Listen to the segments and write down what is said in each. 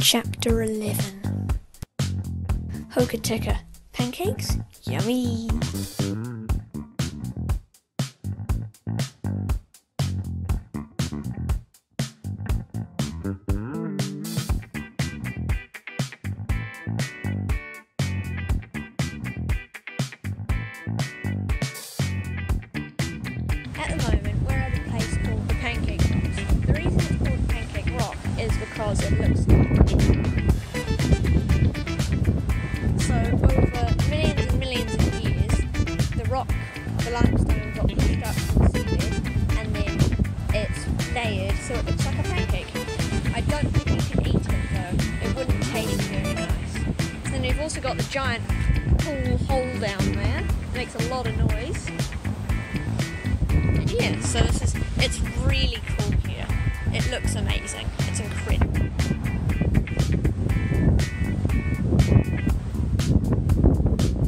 Chapter 11 Hokitika Pancakes? Yummy! Because it looks So, over millions and millions of years, the rock, the limestone got pushed up the seabed and then it's layered so it looks like a pancake. I don't think you can eat it though, it wouldn't taste very nice. Then you've also got the giant pool hole down there, makes a lot of noise. And yeah, so this is, it's really cool here. It looks amazing, it's incredible. got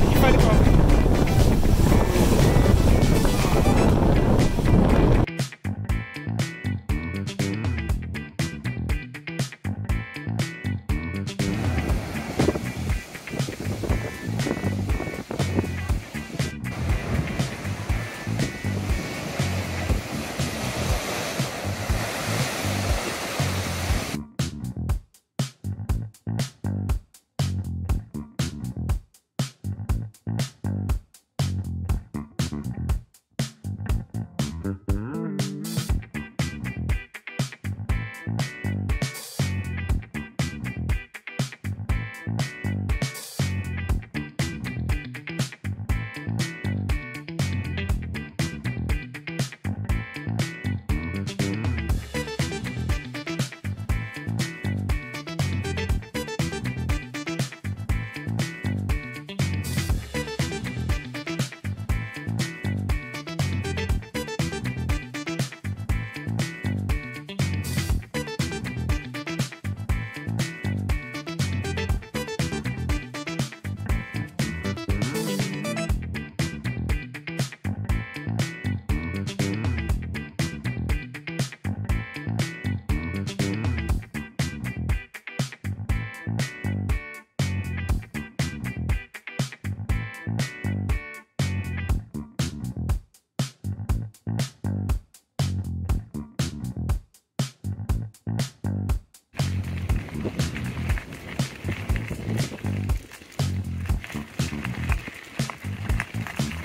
it, I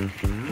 Mm-hmm.